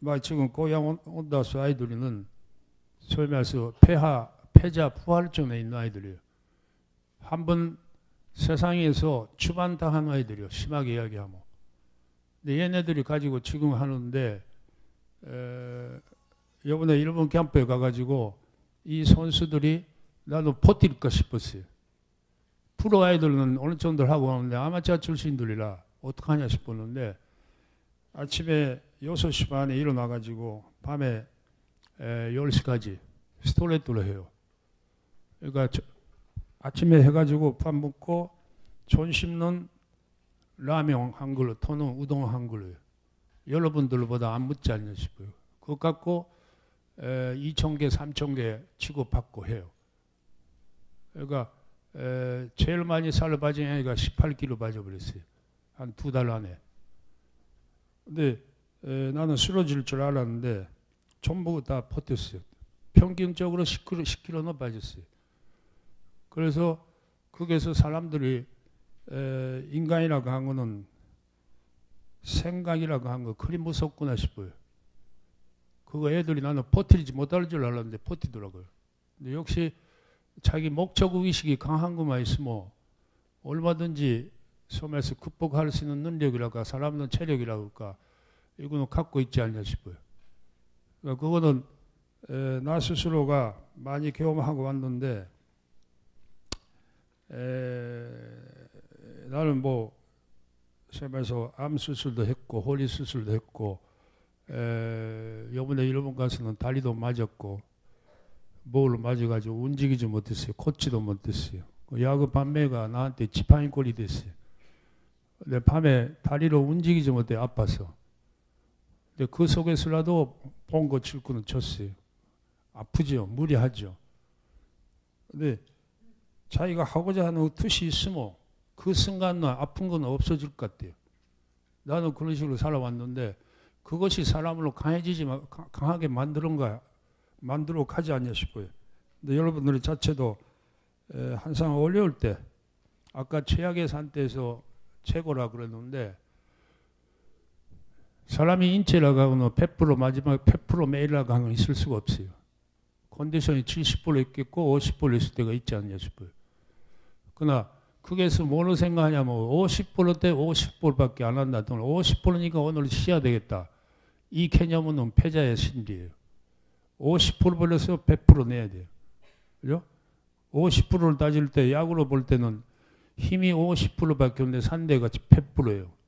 막 지금 고향 온- 온다수 아이들은 소위 말해서 폐하, 폐자 부활점에 있는 아이들이에요. 한 번 세상에서 추반당한 아이들이요. 심하게 이야기하면. 근데 얘네들이 가지고 지금 하는데 에, 이번에 일본 캠프에 가가지고 이 선수들이 나도 버틸까 싶었어요. 프로 아이들은 어느 정도 하고 하는데 아마추어 출신들이라 어떡하냐 싶었는데 아침에 6시 반에 일어나가지고 밤에 에, 10시까지 스토레토를 해요. 그러니까 저- 아침에 해가지고 밥 먹고 존심는 라면 한 그릇, 토는 우동 한 그릇. 여러분들보다 안 묻지 않냐 싶어요. 그것 갖고 2천 개, 3천 개 치고 받고 해요. 그러니까 에, 제일 많이 살 빠진 애가 18kg 빠져버렸어요. 한 두 달 안에. 근데 에, 나는 쓰러질 줄 알았는데 전부 다 버텼어요. 평균적으로 10kg, 10kg는 빠졌어요. 그래서 거기서 사람들이 에, 인간이라고 한 거는 생각이라고 한 거 그리 무섭구나 싶어요. 그거 애들이 나는 버티지 못할 줄 알았는데 버티더라고요. 근데 역시 자기 목적 의식이 강한 것만 있으면 얼마든지 섬에서 극복할 수 있는 능력이랄까 사람은 체력이라고 할까 이거는 갖고 있지 않냐 싶어요. 그러니까 그거는 에, 나 스스로가 많이 경험하고 왔는데 에, 나는 뭐 섬에서 암 수술도 했고 홀리 수술도 했고 에, 이번에 일본 가서는 다리도 맞았고 목을 맞아가지고 움직이지 못했어요. 걷지도 못했어요. 그 야구 밤매가 나한테 지팡이 꼴이 됐어요. 근데 밤에 다리로 움직이지 못해 아파서. 근데 그 속에서라도 본거 칠구는 쳤어요. 아프죠. 무리하죠. 근데 자기가 하고자 하는 뜻이 있으면 그 순간은 아픈 건 없어질 것 같아요. 나는 그런 식으로 살아왔는데 그것이 사람으로 강해지지 강하게 만드는가 만들어 가지 않냐 싶어요. 근데 여러분들의 자체도 에, 항상 어려울 때 아까 최악의 상태에서 최고라 그랬는데 사람이 인체라고 하면 100% 마지막 100% 매일이라고 하는 건 있을 수가 없어요. 컨디션이 70% 있겠고 50% 있을 때가 있지 않냐 싶어요. 그러나 그게서 뭐를 생각하냐면 50%대 50%밖에 안 한다. 또는 50%니까 오늘 쉬어야 되겠다. 이 개념은 패자의心理예요. 50% 벌려서 100% 내야 돼요. 그죠? 50%를 따질 때 약으로 볼 때는 힘이 50%밖에 없는데 산대가 100%예요.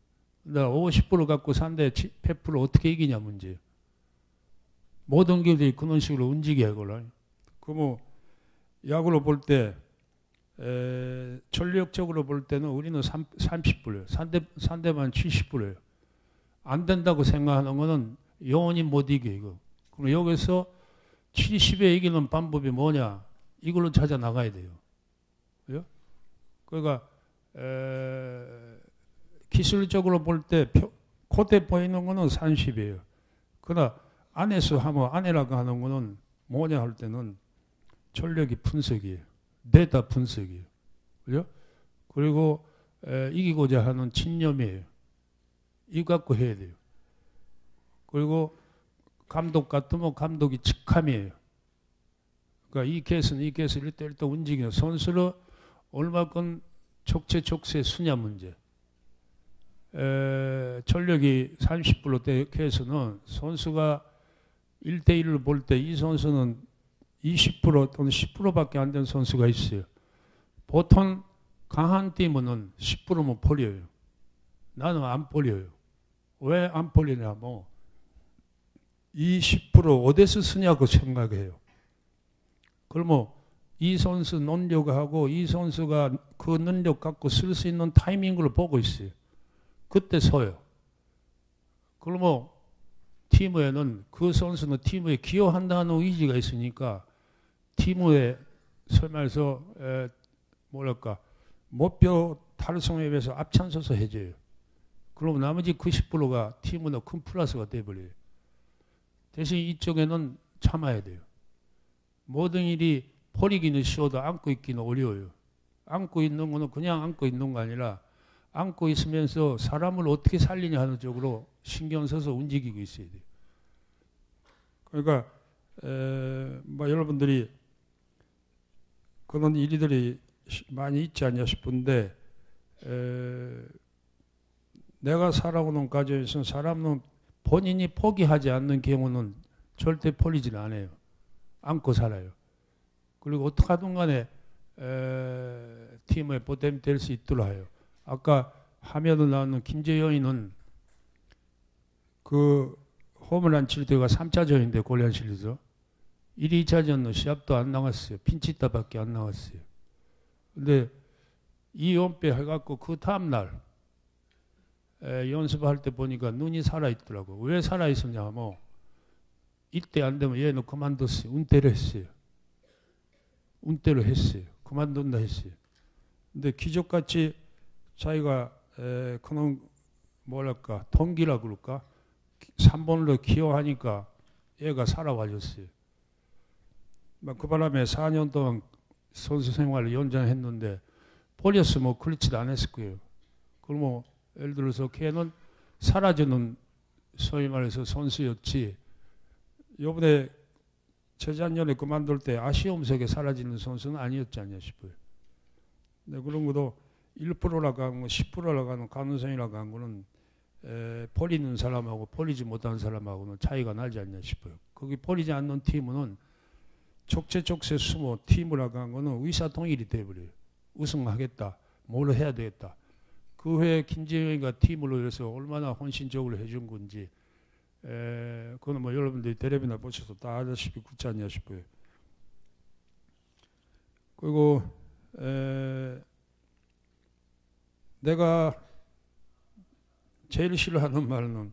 그러니까 50% 갖고 산대 100% 어떻게 이기냐 문제예요. 모든 것들이 그런 식으로 움직여야 그걸. 그뭐 약으로 볼때 전력적으로 볼 때는 우리는 30%예요. 산대 산대만 70%예요. 안 된다고 생각하는 거는 영원히 못 이겨 이거. 그럼 여기서 70에 이기는 방법이 뭐냐? 이걸로 찾아 나가야 돼요. 그죠? 그러니까 에, 기술적으로 볼때 콧대 보이는 거는 30이에요. 그러나 안에서 하면 안에라고 하는 거는 뭐냐 할 때는 전력이 분석이에요. 데이터 분석이에요. 그죠? 그리고 에, 이기고자 하는 친념이에요. 이거 갖고 해야 돼요. 그리고 감독 같으면 감독이 직함이에요. 그러니까 이 케이스는 이 케이스를 일대 일대 움직이는 선수를 얼마큼 적재적소에 수냐 문제. 에, 전력이 30%대 케이스는 선수가 1대1을 볼 때 이 선수는 20% 또는 10%밖에 안 된 선수가 있어요. 보통 강한 팀은 10%면 버려요. 나는 안 버려요. 왜 안 버리냐면 이10% 어디서 쓰냐고 생각해요. 그러면 이 선수 능력하고 이 선수가 그 능력 갖고 쓸 수 있는 타이밍을 보고 있어요. 그때 서요. 그러면 팀에는 그 선수는 팀에 기여한다는 의지가 있으니까 팀의 에, 뭐랄까 목표 달성에 위해서 앞장서서 해줘요. 그럼 나머지 90%가 팀으로 큰 플러스가 돼버려요. 대신 이쪽에는 참아야 돼요. 모든 일이 버리기는 쉬워도 안고 있기는 어려워요. 안고 있는 거는 그냥 안고 있는 거 아니라 안고 있으면서 사람을 어떻게 살리냐 하는 쪽으로 신경 써서 움직이고 있어야 돼요. 그러니까 에, 뭐 여러분들이 그런 일들이 많이 있지 않냐 싶은데 에, 내가 살아오는 과정에서 사람은 본인이 포기하지 않는 경우는 절대 폴리질 않아요. 안고 살아요. 그리고 어떻게 하든 간에 에, 팀에 보탬될 수 있도록 해요. 아까 화면에 나오는 김재영이는 그 홈런안 칠 때가 3차전인데 골리앗 시리즈 1, 2차전은 시합도 안 나갔어요. 핀치타밖에 안 나갔어요. 근데 이 연패 해갖고 그 다음날 연습할 때 보니까 눈이 살아있더라고. 왜 살아있었냐 뭐 이때 안 되면 얘는 그만뒀어요. 운대를 했어요. 운대를 했어요. 그만둔다 했어요. 근데 기적같이 자기가 에, 그런 뭐랄까 통기라 그럴까 3번으로 기여하니까 얘가 살아와줬어요. 그 바람에 4년 동안 선수 생활을 연장했는데 폴리었으면 클리치도 안 했을 거예요. 그럼 뭐 예를 들어서 걔는 사라지는 소위 말해서 선수였지 요번에 재작년에 그만둘 때 아쉬움 속에 사라지는 선수는 아니었지 않냐 싶어요. 네, 그런 것도 1%라고 하는 거 10%라고 하는 가능성이라고 하는 거는 에, 버리는 사람하고 버리지 못하는 사람하고는 차이가 나지 않냐 싶어요. 거기 버리지 않는 팀은 족쇄족쇄 숨어 팀이라고 하는 거는 의사통일이 돼버려요. 우승하겠다. 뭘 해야 되겠다. 그 후에 김재영이가 팀으로 해서 얼마나 헌신적으로 해준 건지 에, 그거는 뭐 여러분들이 텔레비나 보셔서 다 아다시피 그렇지 않냐 싶어요. 그리고 에, 내가 제일 싫어하는 말은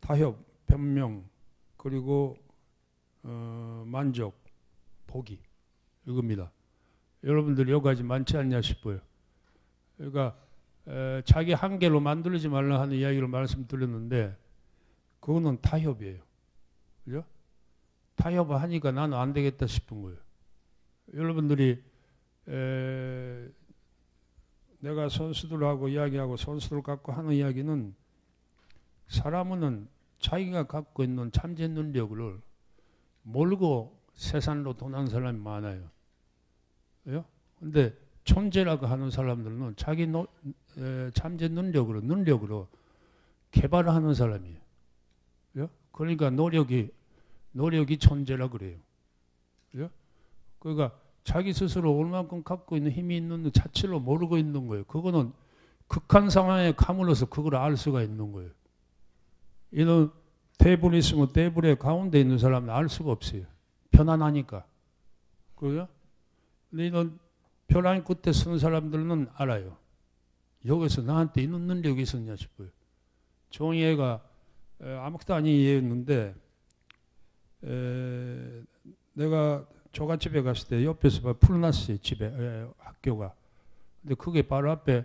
타협, 변명, 그리고 어, 만족, 포기 이겁니다. 여러분들 여기까지 많지 않냐 싶어요. 그러니까 에, 자기 한계로 만들지 말라 하는 이야기를 말씀드렸는데 그거는 타협이에요. 그죠? 타협을 하니까 나는 안 되겠다 싶은 거예요. 여러분들이 에, 내가 선수들하고 이야기하고 선수들 갖고 하는 이야기는 사람은 자기가 갖고 있는 참재 능력을 모르고 세상으로 도난 사람이 많아요. 그죠? 근데 존재라고 하는 사람들은 자기 노, 에, 참재 능력으로, 능력으로 개발을 하는 사람이에요. 그죠? 그러니까 노력이, 노력이 존재라 그래요. 그죠? 그러니까 자기 스스로 얼만큼 갖고 있는 힘이 있는 자체로 모르고 있는 거예요. 그거는 극한 상황에 가물어서 그걸 알 수가 있는 거예요. 이는 테이블 있으면 테이블의 가운데 있는 사람은 알 수가 없어요. 편안하니까. 그죠? 근데 이런 벼랑 끝에 쓰는 사람들은 알아요. 여기서 나한테 있는 능력이 있었냐 싶어요. 종이애가 아무것도 아닌 얘였는데 내가 조간집에 갔을 때 옆에서 풀났어요. 집에 에, 학교가. 근데 그게 바로 앞에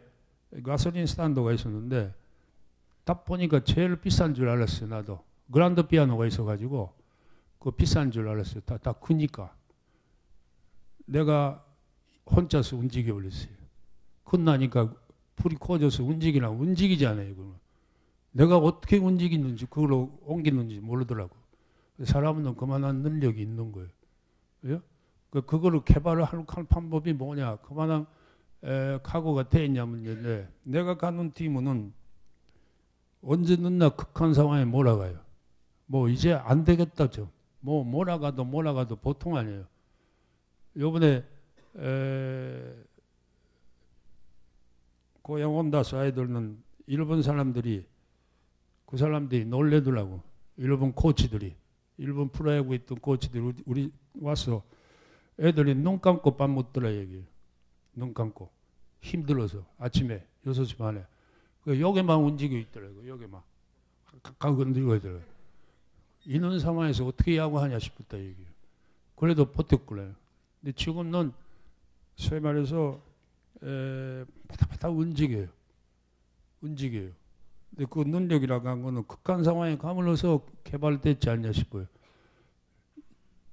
가솔린 스탠드가 있었는데 딱 보니까 제일 비싼 줄 알았어요. 나도. 그란드 피아노가 있어가지고 그 비싼 줄 알았어요. 다, 다 크니까. 내가 혼자서 움직여 버렸어요. 끝나니까 불이 꺼져서 움직이나 움직이지 않아요. 그러면. 내가 어떻게 움직이는지 그걸로 옮기는지 모르더라고. 사람은 그만한 능력이 있는 거예요. 그죠? 그, 그거를 개발을 하는 방법이 뭐냐. 그만한 에, 각오가 돼 있냐면 네. 내가 가는 팀은 언제 늦나 극한 상황에 몰아가요. 뭐 이제 안 되겠다죠. 뭐 몰아가도 몰아가도 보통 아니에요. 요번에 에, 고향 온다스 아이들은 일본 사람들이 그 사람들이 놀래더라고. 일본 코치들이. 일본 프로야구 있던 코치들이 우리, 우리 와서 애들이 눈 감고 밥 먹더라 얘기해요. 눈 감고. 힘들어서 아침에 6시 반에. 그 여기만 움직여 있더라고요. 여기만. 가끔 건들고 있더라고요. 이런 상황에서 어떻게 야구 하냐 싶었다 얘기해요. 그래도 버텼구나요. 근데 지금은 소위 말해서 에, 바닥바닥 움직여요. 움직여요. 근데 그 능력이라고 한 거는 극한 상황에 가물러서 개발됐지 않냐 싶어요.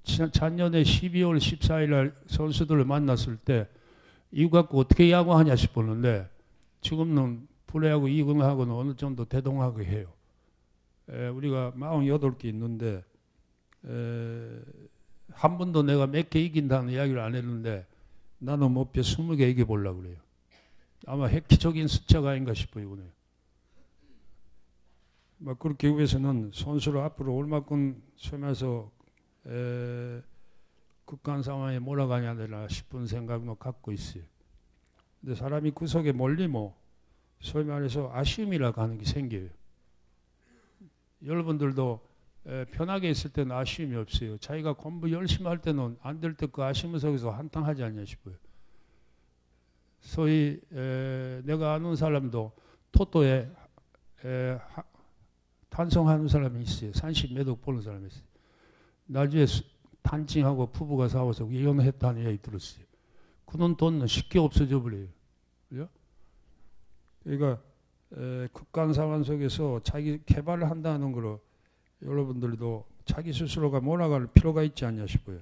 작년에 12월 14일 날 선수들을 만났을 때 이거 갖고 어떻게 야구하냐 싶었는데 지금은 프로야구 이군하고는 어느 정도 대동하게 해요. 에, 우리가 48개 있는데 에, 한 번도 내가 몇 개 이긴다는 이야기를 안 했는데 나는 목표 20개 이겨보려고 그래요. 아마 획기적인 숫자가 아닌가 싶어요, 이번에. 뭐 그렇게 위해서는 선수를 앞으로 얼마큼 서면서 에, 극한 상황에 몰아가냐 되나 싶은 생각도 갖고 있어요. 근데 사람이 구석에 몰리면 뭐 소위 말해서 아쉬움이라고 하는 게 생겨요. 여러분들도 에, 편하게 있을 때는 아쉬움이 없어요. 자기가 공부 열심히 할 때는 안 될 때 그 아쉬움 속에서 한탕하지 않냐 싶어요. 소위 에, 내가 아는 사람도 토토에 에, 하, 탄성하는 사람이 있어요. 30매독 보는 사람이 있어요. 나중에 단칭하고 부부가 싸워서 이혼했다는 이야기 들었어요. 그는 돈은 쉽게 없어져 버려요. 그죠? 그러니까 에, 극한 상황 속에서 자기 개발을 한다는 거로 여러분들도 자기 스스로가 몰아갈 필요가 있지 않냐 싶어요.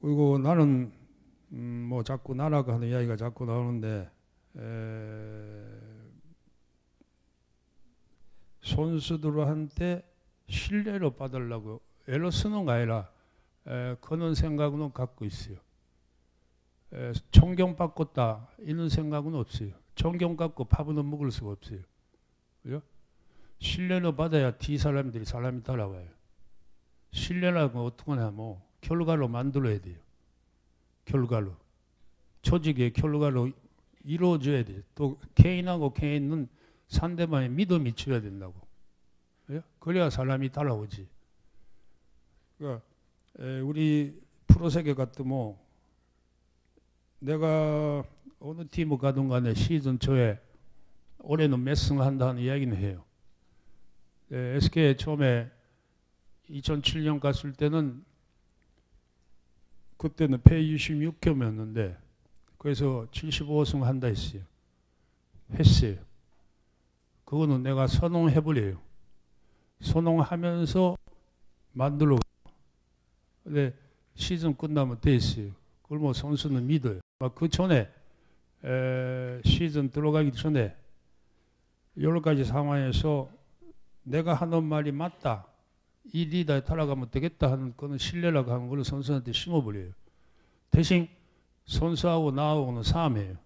그리고 나는 음, 뭐 자꾸 나라가 하는 이야기가 자꾸 나오는데 에, 선수들한테 신뢰를 받으려고 애로 쓰는 거 아니라 에, 그런 생각은 갖고 있어요. 에, 존경 받겠다 이런 생각은 없어요. 존경 받고 밥은 먹을 수가 없어요. 그죠? 신뢰를 받아야 뒤 사람들이 사람이 따라와요. 신뢰라고 어떻게 하면 결과로 만들어야 돼요. 결과로. 조직의 결과로 이루어져야 돼요. 또 개인하고 개인은 상대방의 믿음이 줘야 된다고. 예? 그래야 사람이 따라오지. 그러니까 우리 프로세계 같으면 뭐 내가 어느 팀을 가든 간에 시즌 초에 올해는 몇 승 한다는 이야기는 해요. 예, SK 처음에 2007년 갔을 때는 그때는 126점이었는데 그래서 75승 한다 했어요. 했어요. 그거는 내가 선홍해버려요. 선홍하면서 만들어. 근데 시즌 끝나면 됐어요. 그걸 뭐 선수는 믿어요. 그 전에 에, 시즌 들어가기 전에 여러 가지 상황에서 내가 하는 말이 맞다. 이 리더에 따라가면 되겠다 하는 거는 신뢰라고 하는 걸 선수한테 심어버려요. 대신 선수하고 나하고는 싸움이에요.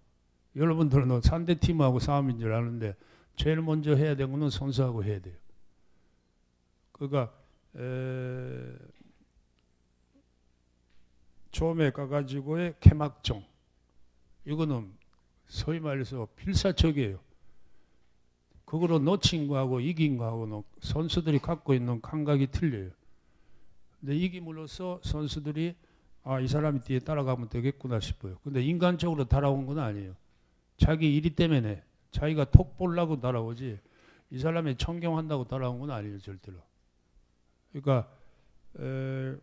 여러분들은 상대팀하고 싸움인 줄 아는데 제일 먼저 해야 되는 거는 선수하고 해야 돼요. 그러니까 에, 처음에 가가지고의 개막종 이거는 소위 말해서 필사적이에요. 그거로 놓친 거하고 이긴 거하고는 선수들이 갖고 있는 감각이 틀려요. 근데 이김으로써 선수들이 아, 이 사람이 뒤에 따라가면 되겠구나 싶어요. 근데 인간적으로 따라온 건 아니에요. 자기 일이 때문에 자기가 톡 볼라고 따라오지 이 사람이 존경한다고 따라온 건 아니에요 절대로. 그러니까 에,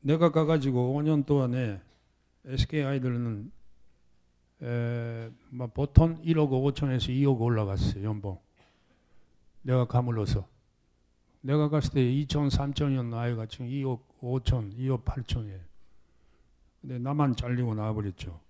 내가 가가지고 5년 동안에 SK 아이들은 에, 뭐 보통 1억 5천에서 2억 올라갔어요 연봉. 내가 가물러서. 내가 갔을 때 2천, 3천이었는 아이가 지금 2억 5천, 2억 8천이에요. 근데 나만 잘리고 나와버렸죠.